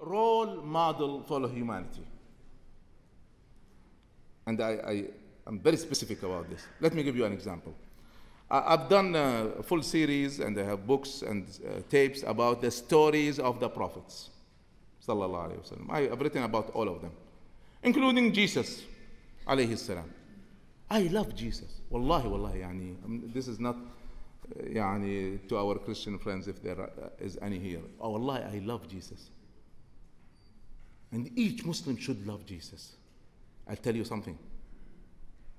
role model for humanity. And I, I, am very specific about this. Let me give you an example. I, I've done a full series and I have books and uh, tapes about the stories of the prophets. I have written about all of them, including Jesus. Alayhi salam. I love Jesus. Wallahi, wallahi, yani, um, this is not uh, yani, to our Christian friends if there uh, any here. Oh, wallahi, I love Jesus. And each Muslim should love Jesus. I'll tell you something.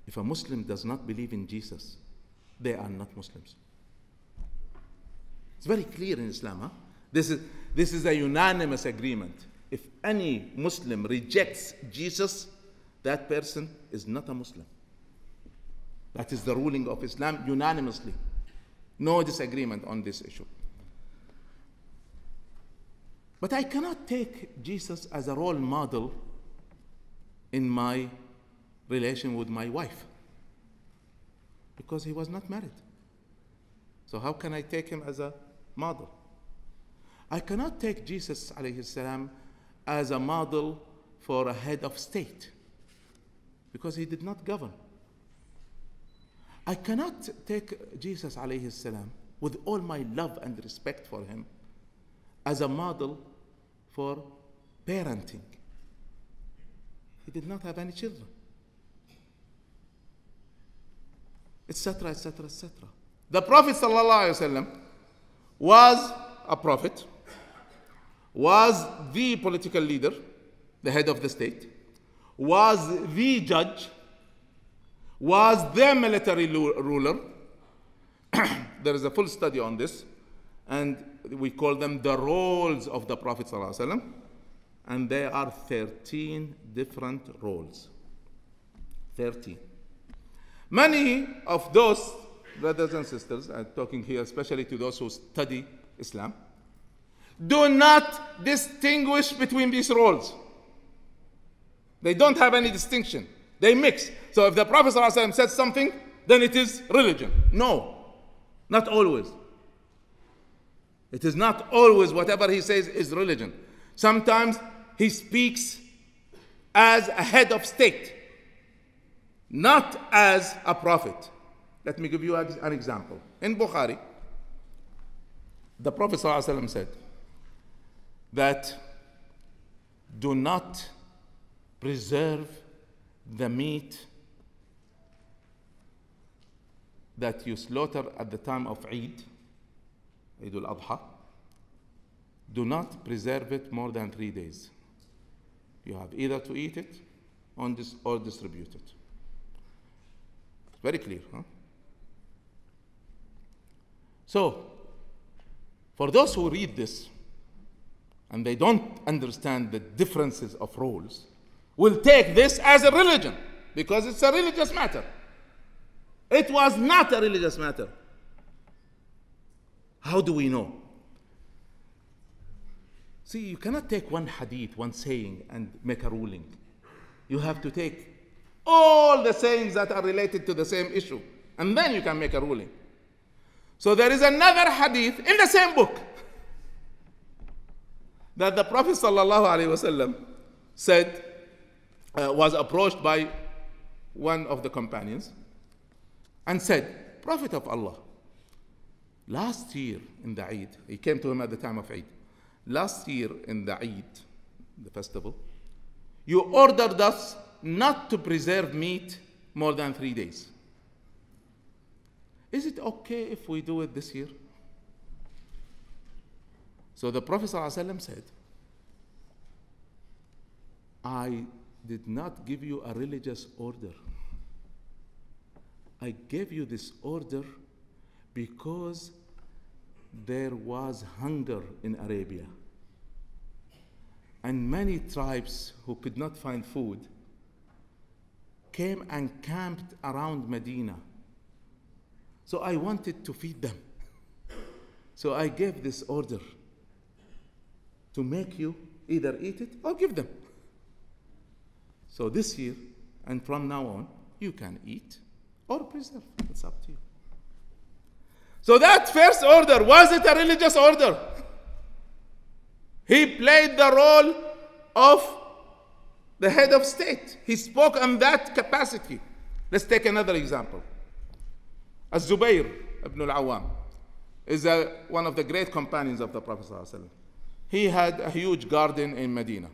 If a Muslim does not believe in Jesus, they are not Muslims. It's very clear in Islam. Huh? This, is, this is a unanimous agreement. If any Muslim rejects Jesus, that person is not a Muslim. That is the ruling of Islam unanimously. No disagreement on this issue. But I cannot take Jesus as a role model in my relation with my wife because he was not married. So, how can I take him as a model? I cannot take Jesus salam, as a model for a head of state because he did not govern. I cannot take Jesus salam, with all my love and respect for him as a model for parenting. He did not have any children. Etc., etc., etc. The Prophet ﷺ was a prophet, was the political leader, the head of the state, was the judge, was the military ruler. there is a full study on this, and we call them the roles of the Prophet ﷺ, and there are 13 different roles. 13. Many of those brothers and sisters, I'm talking here especially to those who study Islam, do not distinguish between these roles. They don't have any distinction. They mix. So if the Prophet ﷺ said something, then it is religion. No, not always. It is not always whatever he says is religion. Sometimes he speaks as a head of state, not as a prophet. Let me give you an example. In Bukhari, the Prophet ﷺ said that do not preserve the meat that you slaughter at the time of Eid, Eid al-Adha, do not preserve it more than three days. You have either to eat it or distribute it. Very clear, huh? So, for those who read this and they don't understand the differences of roles, will take this as a religion because it's a religious matter. It was not a religious matter. How do we know? See, you cannot take one hadith, one saying, and make a ruling. You have to take all the sayings that are related to the same issue, and then you can make a ruling. So there is another hadith in the same book that the Prophet ﷺ said uh, was approached by one of the companions and said, Prophet of Allah, last year in the Eid, he came to him at the time of Eid, last year in the Eid, the festival, you ordered us not to preserve meat more than three days. Is it okay if we do it this year? So the Prophet ﷺ said, I did not give you a religious order. I gave you this order because there was hunger in Arabia. And many tribes who could not find food came and camped around Medina. So I wanted to feed them. So I gave this order to make you either eat it or give them. So this year and from now on, you can eat or preserve. It's up to you. So that first order, was it a religious order? He played the role of the head of state. He spoke in that capacity. Let's take another example. Az-Zubayr ibn al-Awwam is a, one of the great companions of the Prophet. He had a huge garden in Medina.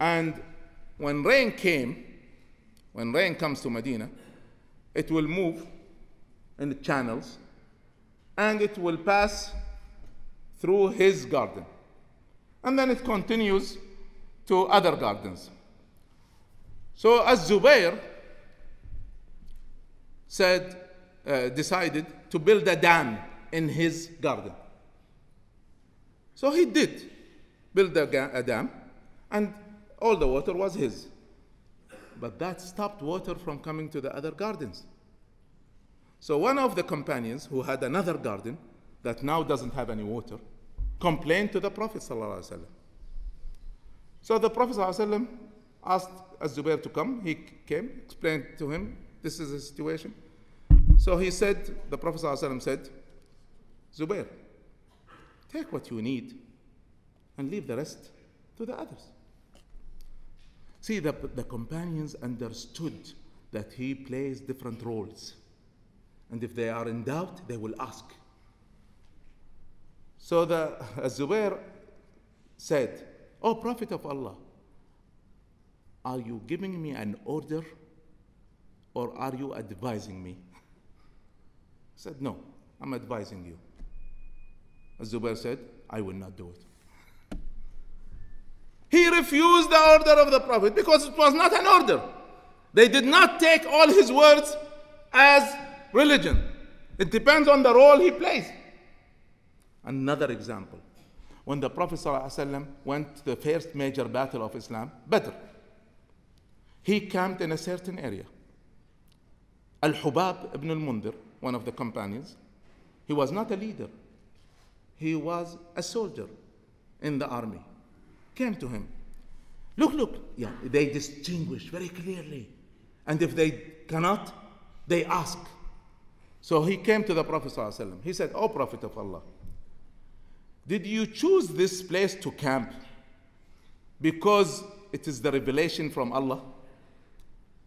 And when rain came, when rain comes to Medina, it will move in the channels and it will pass through his garden. And then it continues to other gardens. So as Zubair said, uh, decided to build a dam in his garden. So he did build a, a dam, and all the water was his. But that stopped water from coming to the other gardens. So one of the companions who had another garden that now doesn't have any water complained to the Prophet. ﷺ. So the Prophet ﷺ asked Az-Zubair to come. He came, explained to him, this is the situation. So he said, the Prophet ﷺ said, Zubair, take what you need and leave the rest to the others. See, the, the companions understood that he plays different roles. And if they are in doubt, they will ask. So the Zubair said, O Prophet of Allah, are you giving me an order or are you advising me? He said, No, I'm advising you. Zubair said, I will not do it. He refused the order of the Prophet because it was not an order. They did not take all his words as religion. It depends on the role he plays. Another example when the Prophet ﷺ went to the first major battle of Islam, Badr. He camped in a certain area. Al Hubab ibn al Mundir, one of the companions, he was not a leader, he was a soldier in the army. Came to him. Look, look, yeah, they distinguish very clearly. And if they cannot, they ask. So he came to the Prophet. ﷺ. He said, O Prophet of Allah, did you choose this place to camp because it is the revelation from Allah?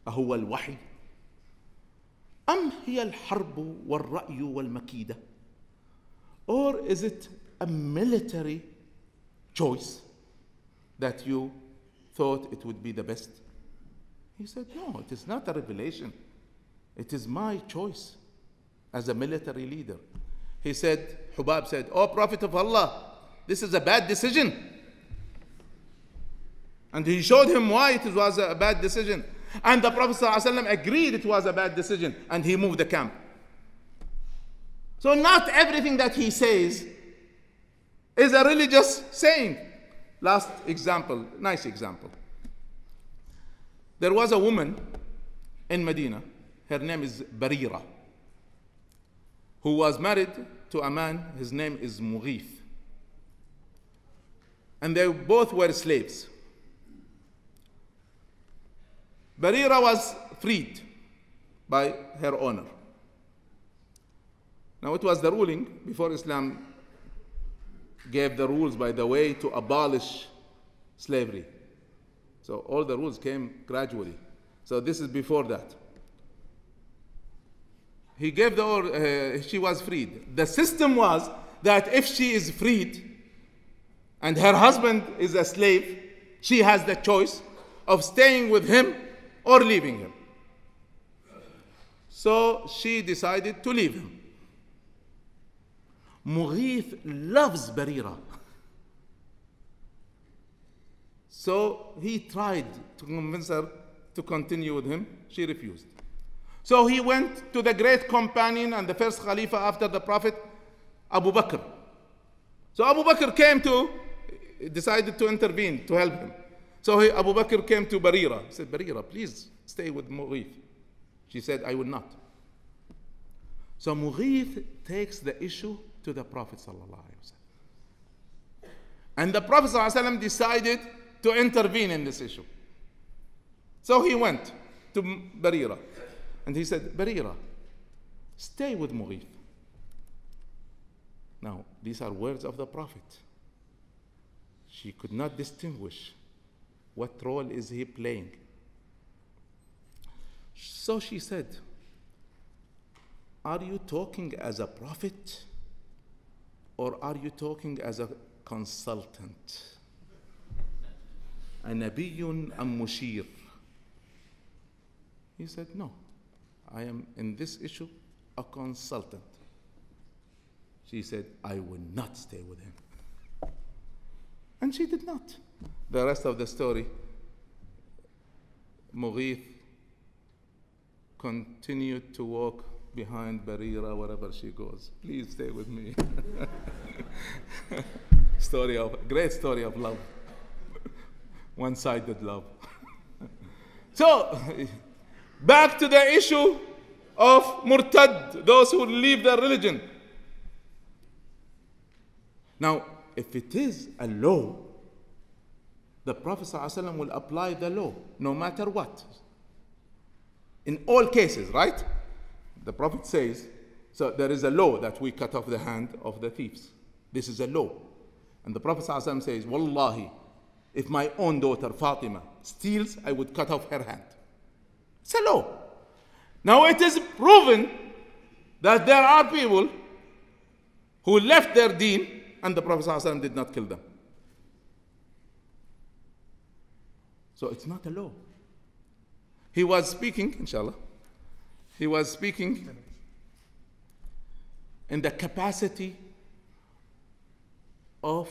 أهو الوحي أم هي الحرب والرأي والمكيدة or is it a military choice that you thought it would be the best? He said, No, it is not a revelation. It is my choice as a military leader. He said, Hubab said, Oh Prophet of Allah, this is a bad decision. And he showed him why it was a bad decision. And the Prophet ﷺ agreed it was a bad decision and he moved the camp. So, not everything that he says is a religious saying. Last example, nice example. There was a woman in Medina, her name is Barira, who was married to a man, his name is Mughith. And they both were slaves. Barira was freed by her owner. Now, it was the ruling before Islam gave the rules, by the way, to abolish slavery. So, all the rules came gradually. So, this is before that. He gave the order, uh, she was freed. The system was that if she is freed and her husband is a slave, she has the choice of staying with him or leaving him. So she decided to leave him. Mughith loves Barira. So he tried to convince her to continue with him. She refused. So he went to the great companion and the first Khalifa after the Prophet, Abu Bakr. So Abu Bakr came to, decided to intervene to help him. So he, Abu Bakr came to Barira. He said, Barira, please stay with Mughith. She said, I will not. So Mughith takes the issue to the Prophet. And the Prophet decided to intervene in this issue. So he went to Barira. And he said, Barira, stay with Mughith. Now, these are words of the Prophet. She could not distinguish what role is he playing. So she said, Are you talking as a prophet or are you talking as a consultant? Mushir? He said, No, I am in this issue a consultant. She said, I will not stay with him. And she did not. The rest of the story, Mughith continued to walk behind Barira wherever she goes. Please stay with me. story of great story of love. One-sided love. so back to the issue of murtad, those who leave their religion. Now, if it is a law, the Prophet ﷺ will apply the law no matter what. In all cases, right? The Prophet says, so there is a law that we cut off the hand of the thieves. This is a law. And the Prophet ﷺ says, Wallahi, if my own daughter Fatima steals, I would cut off her hand. It's a law. Now it is proven that there are people who left their deen and the Prophet ﷺ did not kill them. So it's not a law. He was speaking, inshallah, he was speaking in the capacity of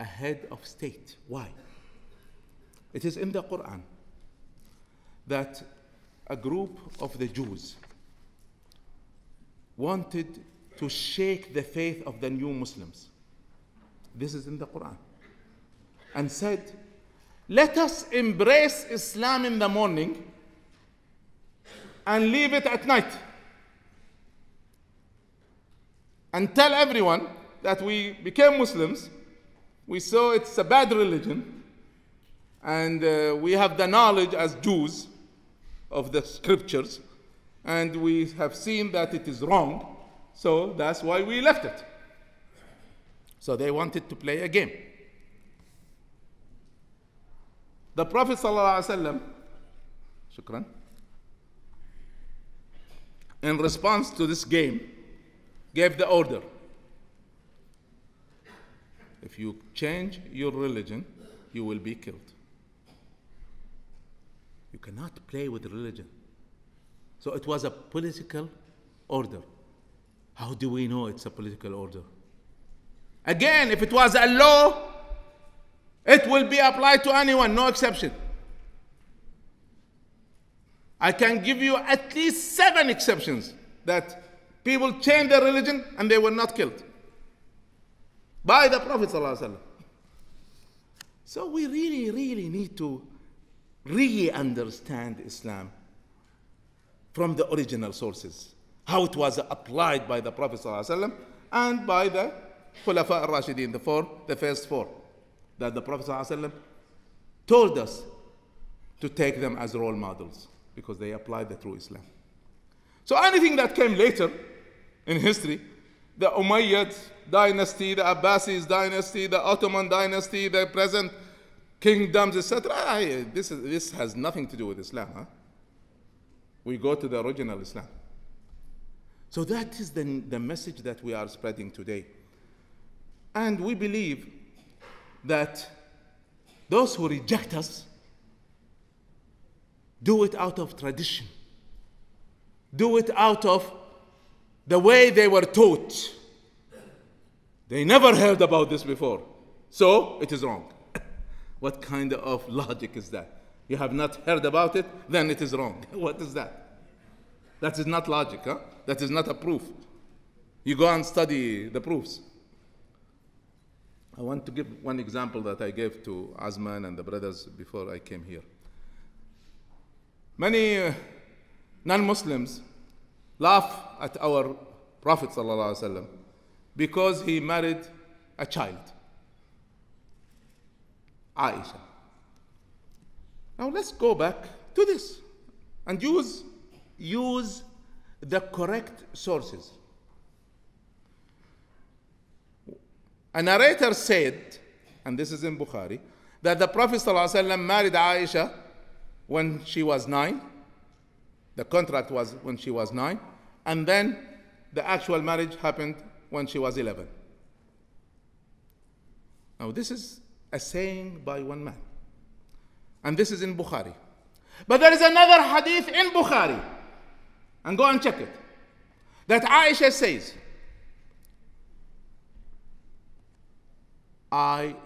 a head of state. Why? It is in the Quran that a group of the Jews wanted to shake the faith of the new Muslims. This is in the Quran. And said, let us embrace Islam in the morning and leave it at night. And tell everyone that we became Muslims, we saw it's a bad religion, and uh, we have the knowledge as Jews of the scriptures, and we have seen that it is wrong, so that's why we left it. So they wanted to play a game. The Prophet ﷺ, shukran, in response to this game, gave the order if you change your religion, you will be killed. You cannot play with religion. So it was a political order. How do we know it's a political order? Again, if it was a law, it will be applied to anyone, no exception. I can give you at least seven exceptions that people changed their religion and they were not killed by the Prophet. ﷺ. So we really, really need to really understand Islam from the original sources, how it was applied by the Prophet ﷺ and by the Khulafa al-Rashidin, the four, the first four, that the Prophet ﷺ told us to take them as role models because they applied the true Islam. So anything that came later in history, the Umayyad dynasty, the Abbasid dynasty, the Ottoman dynasty, the present kingdoms, etc. This, is, this has nothing to do with Islam. Huh? We go to the original Islam. So that is the, the message that we are spreading today. And we believe that those who reject us do it out of tradition, do it out of the way they were taught. They never heard about this before. So it is wrong. What kind of logic is that? You have not heard about it, then it is wrong. what is that? That is not logic, huh? That is not a proof. You go and study the proofs. I want to give one example that I gave to Azman and the brothers before I came here. Many uh, non Muslims laugh at our Prophet ﷺ because he married a child, Aisha. Now let's go back to this and use, use the correct sources. A narrator said and this is in Bukhari, that the Prophet ﷺ married Aisha when she was nine. The contract was when she was nine. And then the actual marriage happened when she was 11. Now, this is a saying by one man. And this is in Bukhari. But there is another hadith in Bukhari. And go and check it. That Aisha says, I